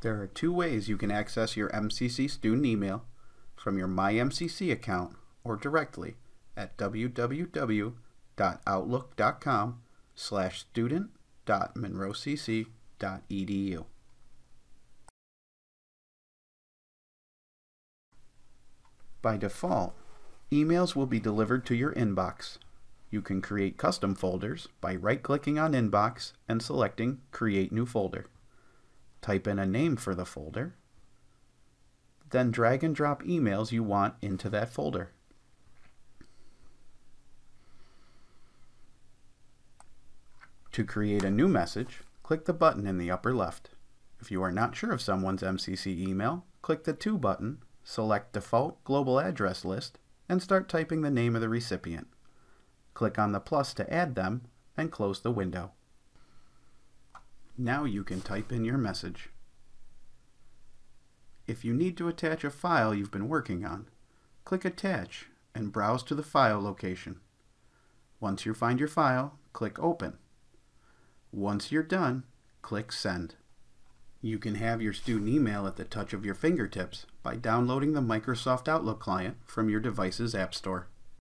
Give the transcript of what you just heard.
There are two ways you can access your MCC student email from your MyMCC account or directly at www.outlook.com slash student.monroecc.edu. By default, emails will be delivered to your inbox. You can create custom folders by right-clicking on Inbox and selecting Create New Folder. Type in a name for the folder, then drag and drop emails you want into that folder. To create a new message, click the button in the upper left. If you are not sure of someone's MCC email, click the To button, select Default Global Address List, and start typing the name of the recipient. Click on the plus to add them, and close the window. Now you can type in your message. If you need to attach a file you've been working on, click Attach and browse to the file location. Once you find your file, click Open. Once you're done, click Send. You can have your student email at the touch of your fingertips by downloading the Microsoft Outlook client from your device's App Store.